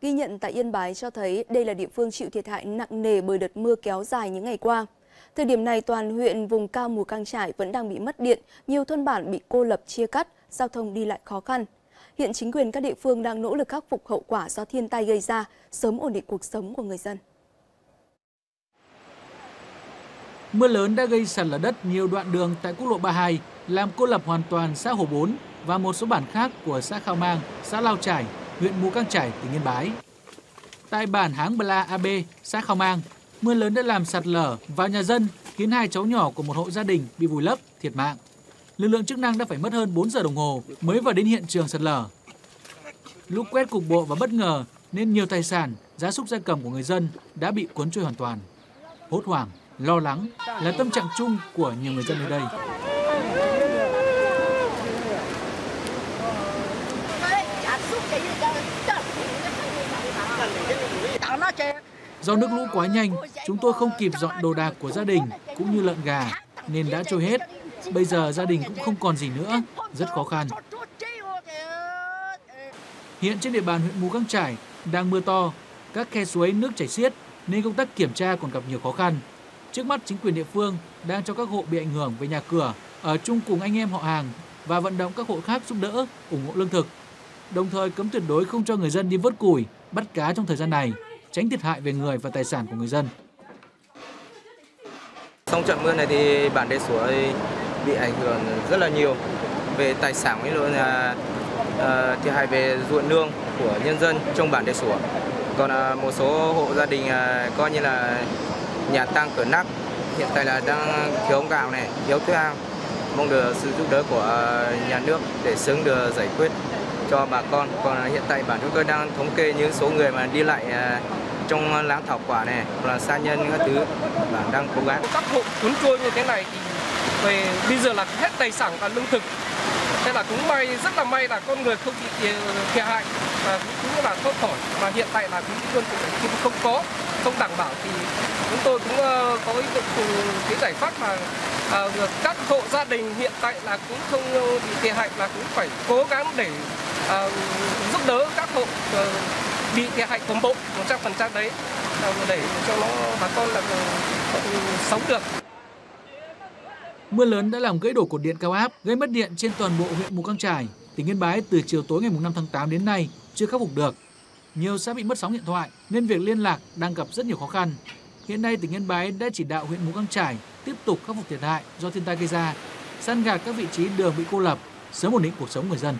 Ghi nhận tại Yên Bái cho thấy đây là địa phương chịu thiệt hại nặng nề bởi đợt mưa kéo dài những ngày qua. Thời điểm này, toàn huyện vùng cao mù căng trải vẫn đang bị mất điện, nhiều thôn bản bị cô lập chia cắt, giao thông đi lại khó khăn. Hiện chính quyền các địa phương đang nỗ lực khắc phục hậu quả do thiên tai gây ra, sớm ổn định cuộc sống của người dân. Mưa lớn đã gây sạt lở đất nhiều đoạn đường tại quốc lộ 32, làm cô lập hoàn toàn xã Hồ Bốn và một số bản khác của xã Khao Mang, xã Lao Trải, huyện Mù Căng Trải, tỉnh Yên Bái. Tại bản Háng Bla AB, xã Khao Mang, mưa lớn đã làm sạt lở vào nhà dân, khiến hai cháu nhỏ của một hộ gia đình bị vùi lấp, thiệt mạng. Lực lượng chức năng đã phải mất hơn 4 giờ đồng hồ mới vào đến hiện trường sạt lở. Lũ quét cục bộ và bất ngờ nên nhiều tài sản, giá súc gia cầm của người dân đã bị cuốn trôi hoàn toàn. Hốt hoảng, lo lắng là tâm trạng chung của nhiều người dân ở đây. Do nước lũ quá nhanh, chúng tôi không kịp dọn đồ đạc của gia đình cũng như lợn gà nên đã trôi hết. Bây giờ gia đình cũng không còn gì nữa, rất khó khăn. Hiện trên địa bàn huyện Mù Căng Trải đang mưa to, các khe suối nước chảy xiết nên công tác kiểm tra còn gặp nhiều khó khăn. Trước mắt chính quyền địa phương đang cho các hộ bị ảnh hưởng về nhà cửa ở chung cùng anh em họ hàng và vận động các hộ khác giúp đỡ, ủng hộ lương thực. Đồng thời cấm tuyệt đối không cho người dân đi vớt củi, bắt cá trong thời gian này, tránh thiệt hại về người và tài sản của người dân. Trong trận mưa này thì bản đê sủa bị ảnh hưởng rất là nhiều về tài sản với luôn là uh, thiệt hại về ruộng nương của nhân dân trong bản đê sủa. Còn uh, một số hộ gia đình uh, coi như là nhà tăng cửa nắp hiện tại là đang thiếu gạo này, thiếu thức ăn. Mong được sự giúp đỡ của nhà nước để sớm được giải quyết cho bà con. Còn hiện tại bản chúng tôi đang thống kê những số người mà đi lại trong ờ, láng thảo quả này là xa nhân các thứ và đang cố gắng. Các hộ cuốn trôi như thế này thì về bây giờ là hết tài sản và lương thực. Thế là cũng may rất là may là con người không bị thiệt hại và cũng là thoát khỏi. Mà hiện tại là cũng luôn cũng không có không đảm bảo thì chúng tôi cũng ờ, có ý định cái giải pháp mà à, các hộ gia đình hiện tại là cũng không bị thiệt hại là cũng phải cố gắng để à, giúp đỡ các hộ à, bị thiệt hại toàn bộ 100% đấy để cho nó bà con là ờ, sống được. Mưa lớn đã làm gãy đổ cột điện cao áp, gây mất điện trên toàn bộ huyện Mù Căng Trải, tỉnh Yên Bái từ chiều tối ngày 5 tháng 8 đến nay chưa khắc phục được. Nhiều xã bị mất sóng điện thoại nên việc liên lạc đang gặp rất nhiều khó khăn. Hiện nay tỉnh Yên Bái đã chỉ đạo huyện Mù Căng Trải tiếp tục khắc phục thiệt hại do thiên tai gây ra, săn gạt các vị trí đường bị cô lập, sớm ổn định cuộc sống người dân.